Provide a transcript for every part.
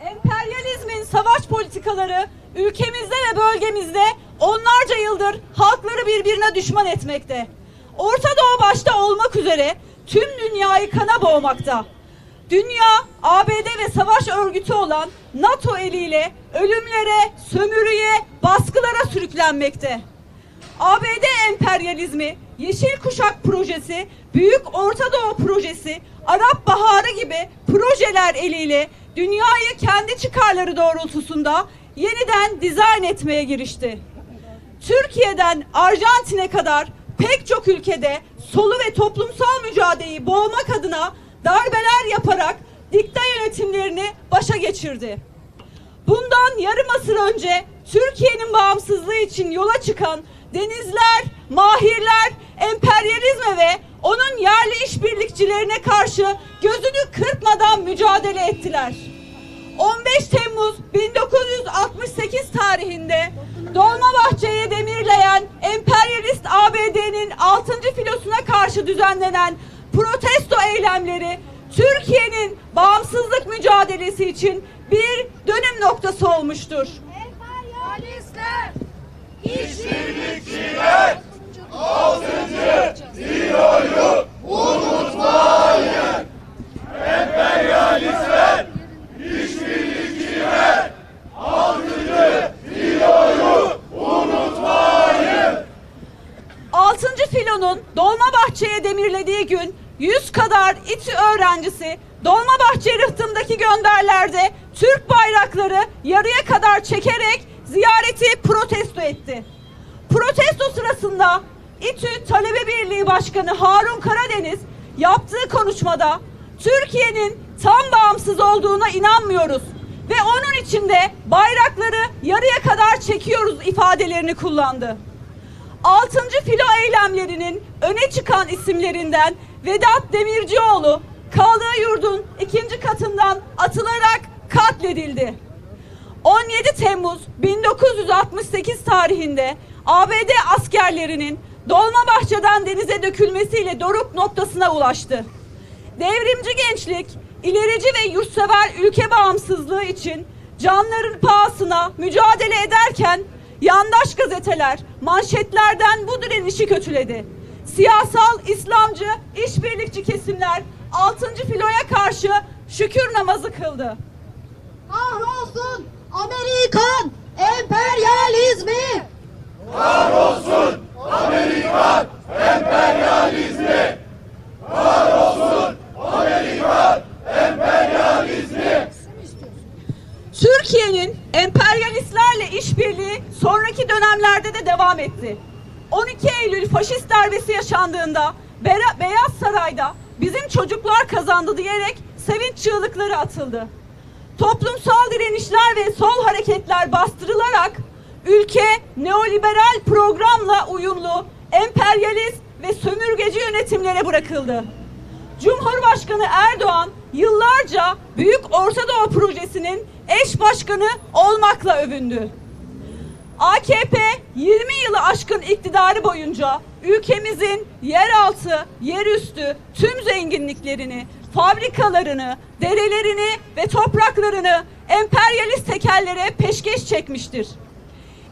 Emperyalizmin savaş politikaları ülkemizde ve bölgemizde onlarca yıldır halkları birbirine düşman etmekte. Orta Doğu başta olmak üzere tüm dünyayı kana boğmakta. Dünya, ABD savaş örgütü olan NATO eliyle ölümlere, sömürüye, baskılara sürüklenmekte. ABD emperyalizmi, Yeşil Kuşak projesi, Büyük Orta Doğu projesi, Arap Baharı gibi projeler eliyle dünyayı kendi çıkarları doğrultusunda yeniden dizayn etmeye girişti. Türkiye'den Arjantin'e kadar pek çok ülkede solu ve toplumsal mücadeleyi boğmak adına darbeler yaparak dikta yönetimlerini başa geçirdi. Bundan yarım asır önce Türkiye'nin bağımsızlığı için yola çıkan denizler, mahirler, emperyalizme ve onun yerli işbirlikçilerine karşı gözünü kırpmadan mücadele ettiler. 15 Temmuz 1968 tarihinde Dolmabahçe'ye demirleyen emperyalist ABD'nin 6. filosuna karşı düzenlenen protesto eylemleri Türkiye'nin bağımsızlık mücadelesi için bir dönüm noktası olmuştur. Emperyalistler, İşbirlikçiler, altıncı filoyu unutmayın. Emperyalistler, işbirlikçiler, altıncı filoyu unutmayın. 6. filonun Dolmabahçe'ye demirlediği gün 100 kadar İTÜ öğrencisi Dolmabahçe rıhtımdaki gönderlerde Türk bayrakları yarıya kadar çekerek ziyareti protesto etti. Protesto sırasında İTÜ Talebe Birliği Başkanı Harun Karadeniz yaptığı konuşmada Türkiye'nin tam bağımsız olduğuna inanmıyoruz ve onun içinde bayrakları yarıya kadar çekiyoruz ifadelerini kullandı. 6. filo eylemlerinin öne çıkan isimlerinden Vedat Demircioğlu kaldığı yurdun ikinci katından atılarak katledildi. 17 Temmuz 1968 tarihinde ABD askerlerinin Dolmabahçe'den denize dökülmesiyle doruk noktasına ulaştı. Devrimci gençlik, ilerici ve yurtsever ülke bağımsızlığı için canların pahasına mücadele ederken yandaş gazeteler manşetlerden bu direnişi kötüledi. Siyasal, İslamcı, işbirlikçi kesimler 6. filoya karşı şükür namazı kıldı. kahrolsun Amerikan emperyalizmi. Kahrolsun Amerikan emperyalizmi. Kahrolsun Amerikan emperyalizmi. Türkiye'nin emperyalistlerle işbirliği sonraki dönemlerde de devam etti. 12 Eylül faşist darbesi yaşandığında Beyaz Saray'da bizim çocuklar kazandı diyerek sevinç çığlıkları atıldı. Toplumsal direnişler ve sol hareketler bastırılarak ülke neoliberal programla uyumlu emperyalist ve sömürgeci yönetimlere bırakıldı. Cumhurbaşkanı Erdoğan yıllarca Büyük Orta Doğu Projesi'nin eş başkanı olmakla övündü. AKP 20 yılı aşkın iktidarı boyunca ülkemizin yeraltı, yerüstü tüm zenginliklerini, fabrikalarını, derelerini ve topraklarını emperyalist tekellere peşkeş çekmiştir.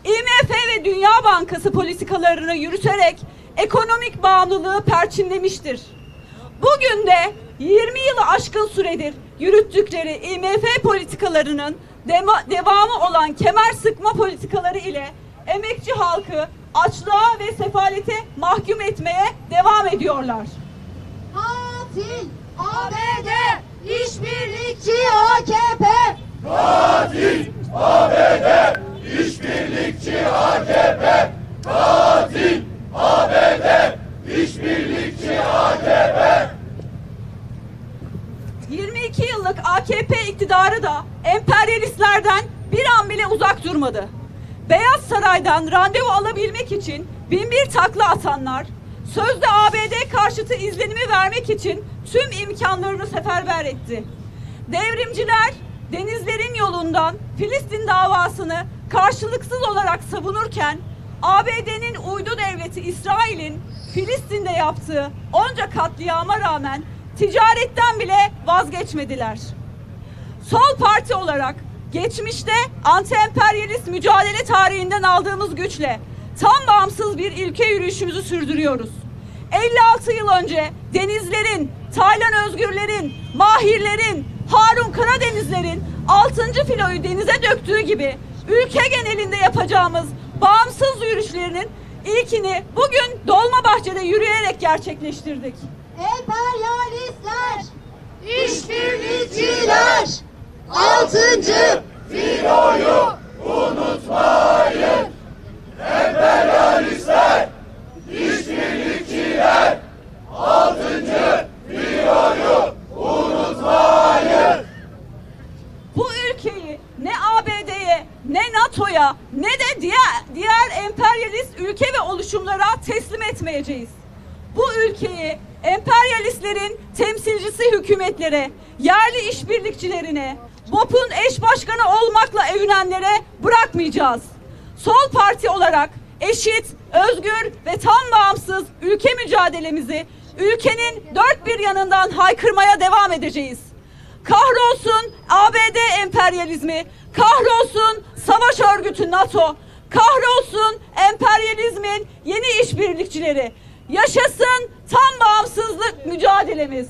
IMF ve Dünya Bankası politikalarını yürüterek ekonomik bağımlılığı perçinlemiştir. Bugün de 20 yılı aşkın süredir yürüttükleri IMF politikalarının devamı olan kemer sıkma politikaları ile emekçi halkı açlığa ve sefalete mahkum etmeye devam ediyorlar. Katil ABD işbirlikçi AKP. Katil ABD işbirlikçi AKP. Katil ABD işbirlikçi AKP. 22 yıllık AKP iktidarı da emperyalistlerden bir an bile uzak durmadı. Beyaz Saray'dan randevu alabilmek için bin bir takla atanlar, sözde ABD karşıtı izlenimi vermek için tüm imkanlarını seferber etti. Devrimciler denizlerin yolundan Filistin davasını karşılıksız olarak savunurken ABD'nin uydu devleti İsrail'in Filistin'de yaptığı onca katliama rağmen ticaretten bile vazgeçmediler. Sol parti olarak geçmişte anti-emperyalist mücadele tarihinden aldığımız güçle tam bağımsız bir ilke yürüyüşümüzü sürdürüyoruz. 56 yıl önce denizlerin, Taylan Özgürlerin, Mahirlerin, Harun Karadenizlerin 6. filoyu denize döktüğü gibi ülke genelinde yapacağımız bağımsız yürüyüşlerinin ilkini bugün Dolmabahçe'de yürüyerek gerçekleştirdik. Emperyalistler, işbirlikçiler, altıncı Filoyu unutmayın. Emperyalistler, işbirlikçiler, altıncı filoyu unutmayın. bu ülkeyi ne ABD'ye ne NATO'ya ne de diğer diğer emperyalist ülke ve oluşumlara teslim etmeyeceğiz. Bu ülkeyi emperyalistlerin temsilcisi hükümetlere, yerli işbirlikçilerine, BOP'un eş başkanı olmakla övünenlere bırakmayacağız. Sol parti olarak eşit, özgür ve tam bağımsız ülke mücadelemizi ülkenin dört bir yanından haykırmaya devam edeceğiz. Kahrolsun ABD emperyalizmi, kahrolsun savaş örgütü NATO, kahrolsun emperyalizmin yeni işbirlikçileri. Yaşasın tam bağımsızlık mücadelemiz.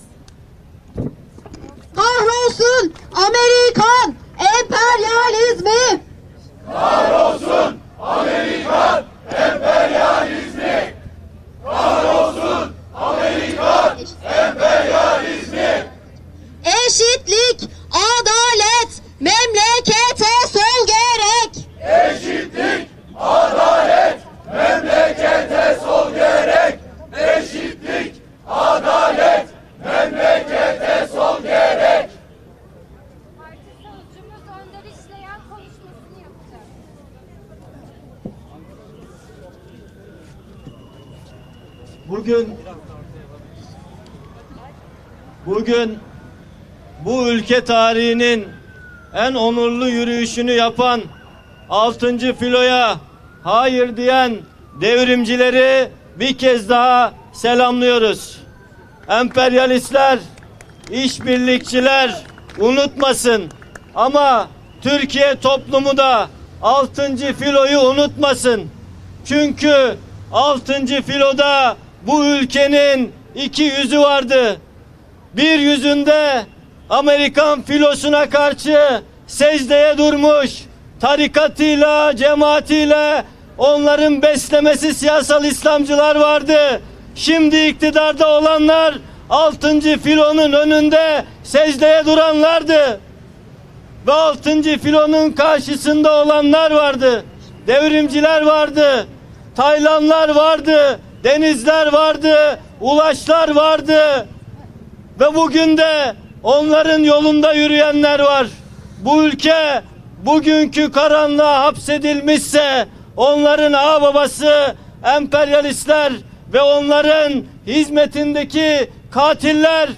kahrolsun Amerikan emperyalizmi. Kahrolsun Amerikan emperyalizmi. Kahrolsun Amerikan emperyalizmi. Bugün bu ülke tarihinin en onurlu yürüyüşünü yapan 6. filoya hayır diyen devrimcileri bir kez daha selamlıyoruz. Emperyalistler, işbirlikçiler unutmasın ama Türkiye toplumu da 6. filoyu unutmasın. Çünkü 6. filoda bu ülkenin iki yüzü vardı. Bir yüzünde Amerikan filosuna karşı secdeye durmuş tarikatıyla, cemaatiyle onların beslemesi siyasal İslamcılar vardı. Şimdi iktidarda olanlar 6. filonun önünde secdeye duranlardı ve 6. filonun karşısında olanlar vardı. Devrimciler vardı. Taylanlar vardı. Denizler vardı. Ulaşlar vardı. Ve bugün de onların yolunda yürüyenler var. Bu ülke bugünkü karanlığa hapsedilmişse onların ağababası emperyalistler ve onların hizmetindeki katiller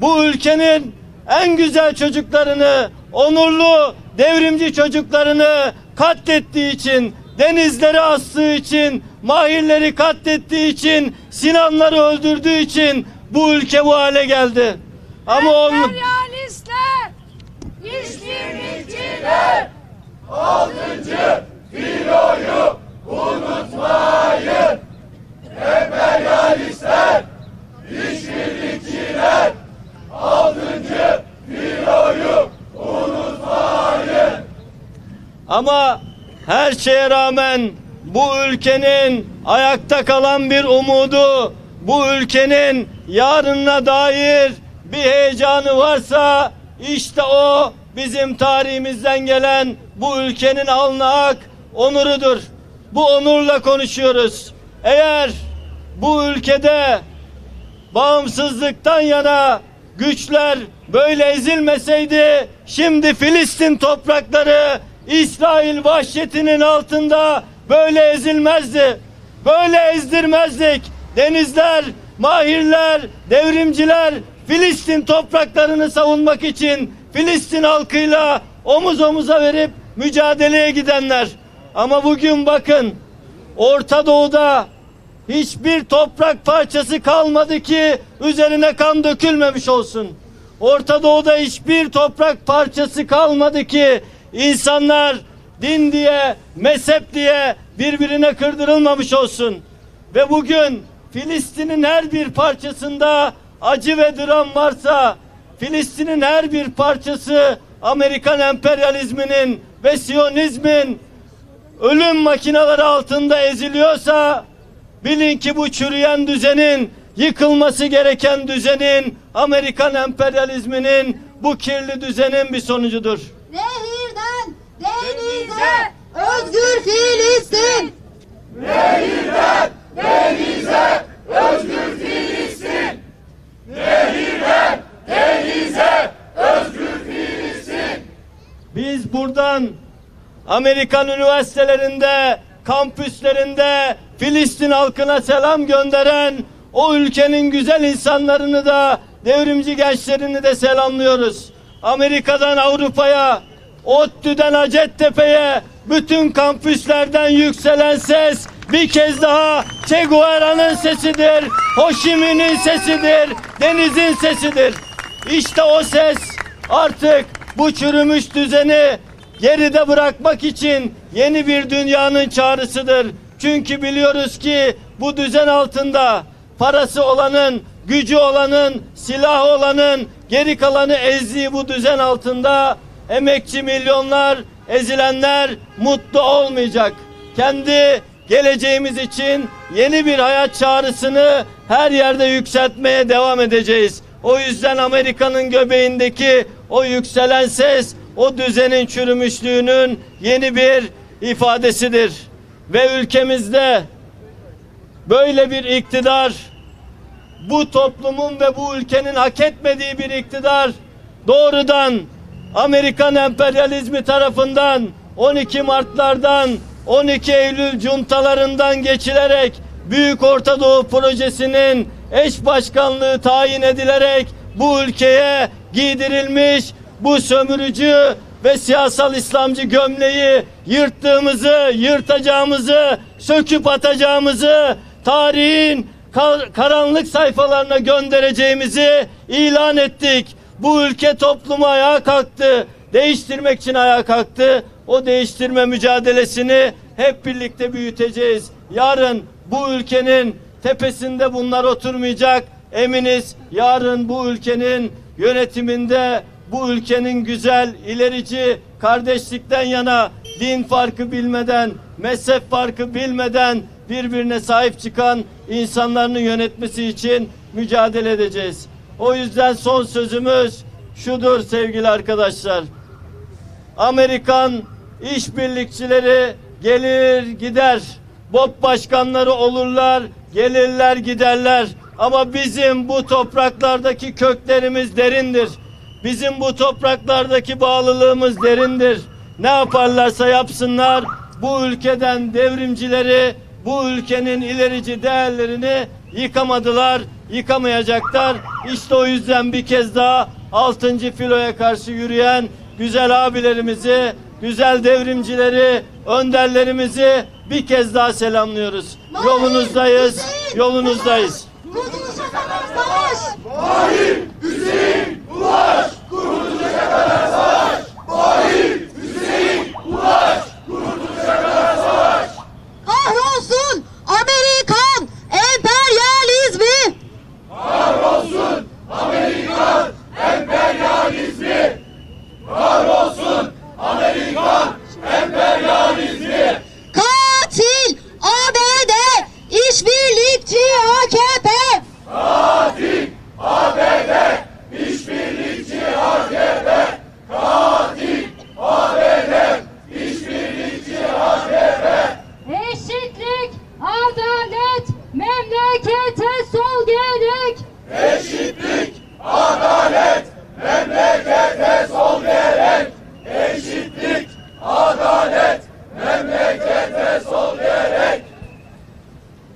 bu ülkenin en güzel çocuklarını, onurlu devrimci çocuklarını katlettiği için, denizleri astığı için, mahirleri katlettiği için, Sinanları öldürdüğü için bu ülke bu hale geldi. Ama on... Emperyalistler, işbirlikçiler, Altıncı filoyu unutmayın. Emperyalistler, işbirlikçiler, altıncı filoyu unutmayın. Ama her şeye rağmen bu ülkenin ayakta kalan bir umudu, bu ülkenin yarınına dair bir heyecanı varsa işte o bizim tarihimizden gelen bu ülkenin alnı ak onurudur. Bu onurla konuşuyoruz. Eğer bu ülkede bağımsızlıktan yana güçler böyle ezilmeseydi şimdi Filistin toprakları İsrail vahşetinin altında böyle ezilmezdi. Böyle ezdirmezdik. Denizler, mahirler, devrimciler Filistin topraklarını savunmak için Filistin halkıyla omuz omuza verip mücadeleye gidenler. Ama bugün bakın Orta Doğu'da hiçbir toprak parçası kalmadı ki üzerine kan dökülmemiş olsun. Orta Doğu'da hiçbir toprak parçası kalmadı ki insanlar din diye, mezhep diye birbirine kırdırılmamış olsun. Ve bugün Filistin'in her bir parçasında acı ve dram varsa Filistin'in her bir parçası Amerikan emperyalizminin ve Siyonizmin ölüm makineleri altında eziliyorsa bilin ki bu çürüyen düzenin yıkılması gereken düzenin Amerikan emperyalizminin bu kirli düzenin bir sonucudur. Nehirden denize özgür Filistin. Biz buradan Amerikan üniversitelerinde, kampüslerinde Filistin halkına selam gönderen o ülkenin güzel insanlarını da devrimci gençlerini de selamlıyoruz. Amerika'dan Avrupa'ya, ODTÜ'den Hacettepe'ye bütün kampüslerden yükselen ses bir kez daha Che Guevara'nın sesidir, Ho Chi Minh'in sesidir, Deniz'in sesidir. İşte o ses artık bu çürümüş düzeni geride bırakmak için yeni bir dünyanın çağrısıdır. Çünkü biliyoruz ki bu düzen altında parası olanın, gücü olanın, silahı olanın geri kalanı ezdiği bu düzen altında emekçi milyonlar, ezilenler mutlu olmayacak. Kendi geleceğimiz için yeni bir hayat çağrısını her yerde yükseltmeye devam edeceğiz. O yüzden Amerika'nın göbeğindeki o yükselen ses o düzenin çürümüşlüğünün yeni bir ifadesidir. Ve ülkemizde böyle bir iktidar bu toplumun ve bu ülkenin hak etmediği bir iktidar doğrudan Amerikan emperyalizmi tarafından 12 Mart'lardan 12 Eylül cuntalarından geçilerek Büyük Orta Doğu Projesi'nin eş başkanlığı tayin edilerek bu ülkeye giydirilmiş bu sömürücü ve siyasal İslamcı gömleği yırttığımızı, yırtacağımızı, söküp atacağımızı, tarihin kar- karanlık sayfalarına göndereceğimizi ilan ettik. Bu ülke toplumu ayağa kalktı. Değiştirmek için ayağa kalktı. O değiştirme mücadelesini hep birlikte büyüteceğiz. Yarın bu ülkenin tepesinde bunlar oturmayacak. Eminiz yarın bu ülkenin yönetiminde bu ülkenin güzel, ilerici, kardeşlikten yana, din farkı bilmeden, mezhep farkı bilmeden birbirine sahip çıkan insanların yönetmesi için mücadele edeceğiz. O yüzden son sözümüz şudur sevgili arkadaşlar. Amerikan işbirlikçileri gelir gider. BOP başkanları olurlar, gelirler giderler. Ama bizim bu topraklardaki köklerimiz derindir. Bizim bu topraklardaki bağlılığımız derindir. Ne yaparlarsa yapsınlar bu ülkeden devrimcileri, bu ülkenin ilerici değerlerini yıkamadılar, yıkamayacaklar. İşte o yüzden bir kez daha 6. filoya karşı yürüyen güzel abilerimizi, güzel devrimcileri, önderlerimizi bir kez daha selamlıyoruz. Yolunuzdayız, yolunuzdayız. Kurtuluşa kadar savaş. Mahir Hüseyin!